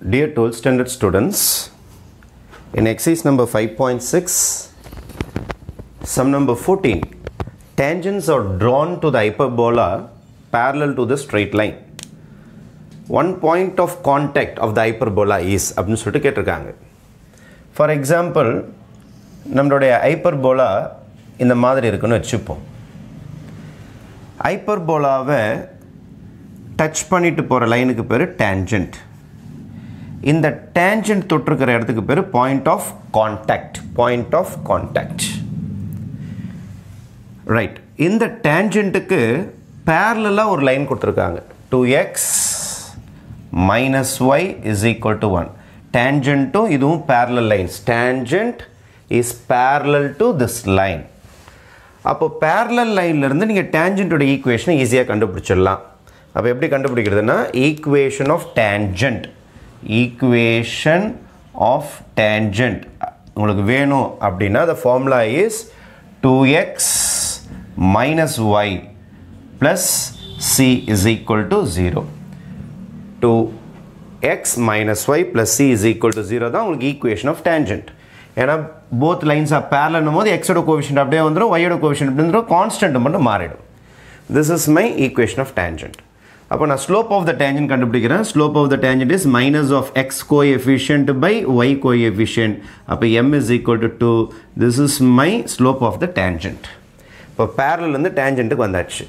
Dear 12th standard students, in exercise number 5.6, sum number 14, tangents are drawn to the hyperbola parallel to the straight line. One point of contact of the hyperbola is அப்படின்னு சொல்லிட்டு கேட்டிருக்காங்க for example நம்மளுடைய hyperbola இந்த மாதிரி இருக்குன்னு வச்சுப்போம் ஹைப்பர்போலாவை touch பண்ணிட்டு போகிற லைனுக்கு பேர் டேஞ்சண்ட் இந்த டேஞ்சன்ட் தொட்டிருக்கிற இடத்துக்கு பேர் point of contact point of contact right இந்த டேஞ்சண்ட்டுக்கு பேரலாக ஒரு லைன் கொடுத்துருக்காங்க. Two x minus y is equal to one டேஞ்சண்ட்டும் இதுவும் parallel lines tangent is parallel to this line அப்போ பேரலல் லைன்லேருந்து நீங்கள் டேஞ்சண்ட்டோட ஈக்குவேஷனை ஈஸியாக கண்டுபிடிச்சிடலாம். அப்போ எப்படி கண்டுபிடிக்கிறதுனா equation of tangent equation of tangent உங்களுக்கு வேணும் அப்படின்னா the formula is two x minus y plus c is equal to zero two x minus y plus c is equal to zero தான் உங்களுக்கு ஈக்குவேஷன் ஆஃப் டேஞ்சண்ட் ஏன்னா both lines of பேரலன்னும் போது எக்ஸோட கோவிஷன் அப்படியே வந்துடும் ஒய்யோட கோவிஷன் அப்படி வந்துடும் கான்ஸ்டன்ட் மட்டும் மாறிடும். This is my equation of tangent அப்போ நான் ஸ்லோப் ஆஃப் த டேஞ்சன் கண்டுபிடிக்கிறேன். Slope of the tangent is minus of x coefficient by y coefficient அப்போ m is equal to two this is my slope of the tangent இப்போ பேரலேருந்து டேஞ்சன்ட்டுக்கு வந்தாச்சு.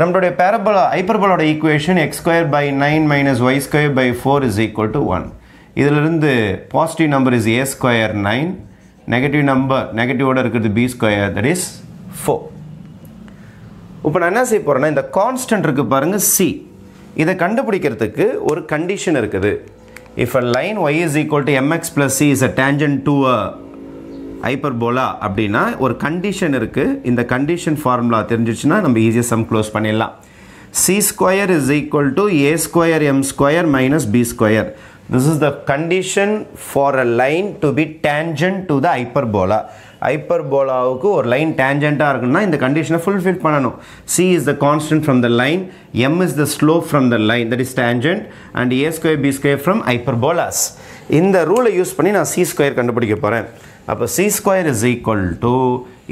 நம்மளுடைய parabola ஹைப்பர்போலோட equation x square by nine minus y square by four is equal to one இதிலிருந்து positive number is a square nine negative number நெகட்டிவோட இருக்கிறது b square that is four இப்போ நான் என்ன செய்ய போகிறேன்னா இந்த கான்ஸ்டன்ட் இருக்குது பாருங்கள் சி இதை கண்டுபிடிக்கிறதுக்கு ஒரு கண்டிஷன் இருக்குது. If a line y is equal to mx plus c is a tangent to a hyperbola அப்படின்னா ஒரு கண்டிஷன் இருக்குது இந்த கண்டிஷன் ஃபார்முலா தெரிஞ்சிச்சுன்னா நம்ம ஈஸியாக சம் க்ளோஸ் பண்ணிடலாம். C square is equal to a square m square minus b square this is the condition for a line to be tangent to the hyperbola ஹைப்பர்போலாவுக்கு ஒரு லைன் டேஞ்சண்ட்டாக இருக்குன்னா இந்த கண்டிஷனை ஃபுல்ஃபில் பண்ணணும். C is the constant from the line m is the slope from the line that is tangent and a square b square from hyperbolas இந்த ரூலை use பண்ணி நான் சி ஸ்கொயர் கண்டுபிடிக்க போகிறேன் அப்போ c square is equal to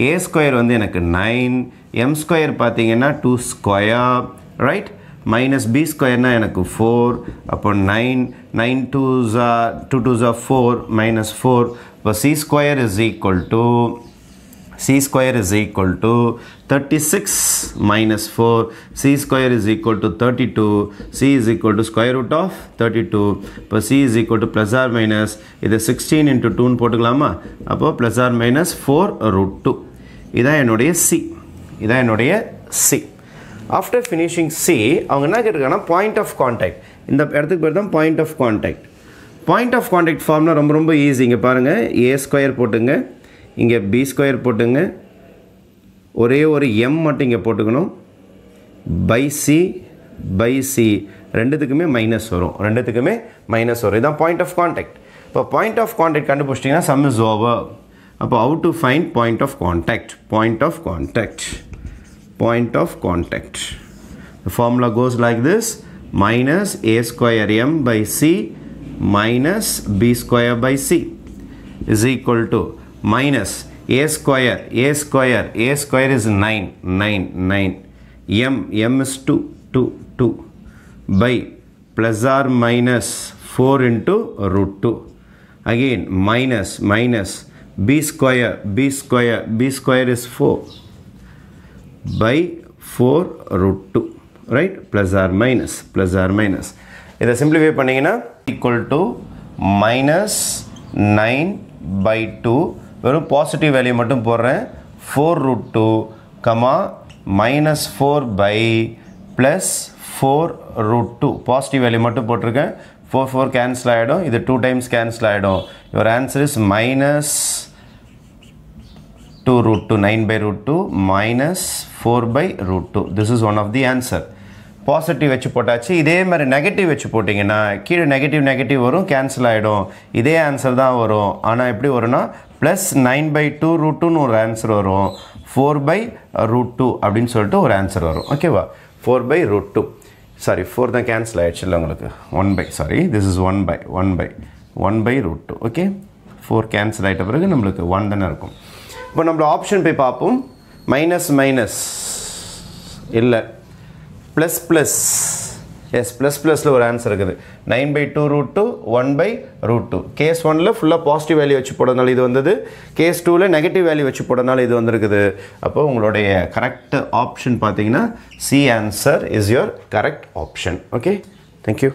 a square வந்து எனக்கு nine m square பார்த்தீங்கன்னா two square right minus b ஸ்கொயர்னா எனக்கு ஃபோர் அப்போ நைன் நைன் டூ ஜா டூ டூ ஜா ஃபோர் மைனஸ் ஃபோர் இப்போ c square is equal to c square is equal to 36 minus 4 c square is equal to 32 c is equal to square root of 32 இப்போ c is equal to plus or minus இது 16 into 2 போட்டுக்கலாமா அப்போ plus or minus 4 root 2 இதான் என்னுடைய c இதான் என்னுடைய c after finishing C அவங்க என்ன கேட்டிருக்காங்கன்னா பாயிண்ட் ஆஃப் கான்டாக்ட் இந்த இடத்துக்கு பேர் தான் point of contact point of contact ஃபார்ம்னா ரொம்ப ரொம்ப ஈஸி இங்கே பாருங்கள் ஏ ஸ்கொயர் போட்டுங்க. இங்கே பி ஸ்கொயர் போட்டுங்க. ஒரே ஒரு எம் மட்டும் இங்கே போட்டுக்கணும். பை சி பை சி ரெண்டுத்துக்குமே மைனஸ் வரும். ரெண்டுத்துக்குமே மைனஸ் வரும். இதுதான் பாயிண்ட் ஆஃப் கான்டாக்ட் இப்போ பாயிண்ட் ஆஃப் கான்டாக்ட் கண்டுபிடிச்சிட்டிங்கன்னா சம் இஸ் ஓவர் அப்போ how to find point of contact point of contact point of contact. The formula goes like this. Minus a square m by c minus b square by c is equal to minus a square a square a square is 9 9 9 m m is 2 2 2 by plus or minus 4 into root 2 again minus minus b square b square b square is 4 by 4 root 2 right? Plus or minus plus or minus. இதை simplify பண்ணீங்கன்னா equal to minus 9 by 2 வெறும் positive value மட்டும் போடுறேன். Four root two comma minus four by plus four root two positive value மட்டும் போட்டிருக்கேன். Four four cancel ஆகிடும் இது two times cancel ஆகிடும் your answer is minus two root two nine by root two minus four by root two this is one of the answer positive வச்சு போட்டாச்சு. இதே மாதிரி negative வச்சு போட்டிங்கன்னா கீழே நெகட்டிவ் நெகட்டிவ் வரும் கேன்சல் ஆகிடும் இதே ஆன்சர் தான் வரும். ஆனால் எப்படி வரும்னா plus nine by two root டூன்னு ஒரு ஆன்சர் வரும். ஃபோர் பை ரூட் டூ அப்படின்னு சொல்லிட்டு ஒரு ஆன்சர் வரும். ஓகேவா four by root two sorry four தான் கேன்சல் ஆயிடுச்சுல்ல உங்களுக்கு? One by sorry this is one by one by one by root two okay four cancel ஆகிட்ட பிறகு நம்மளுக்கு ஒன் தானே இருக்கும். இப்போ நம்மளோட ஆப்ஷன் போய் பார்ப்போம். மைனஸ் மைனஸ் இல்லை. ப்ளஸ் ப்ளஸ் எஸ் ப்ளஸ் ப்ளஸில் ஒரு ஆன்சர் இருக்குது. Nine by two root two one by root two case ஒனில் ஃபுல்லாக பாசிட்டிவ் வேல்யூ வச்சு போடுறதுனால இது வந்தது. கேஸ் டூவில் நெகட்டிவ் வேல்யூ வச்சு போடுறதுனால இது வந்திருக்குது. அப்போ உங்களுடைய கரெக்ட் ஆப்ஷன் பார்த்தீங்கன்னா c answer is your correct option okay thank you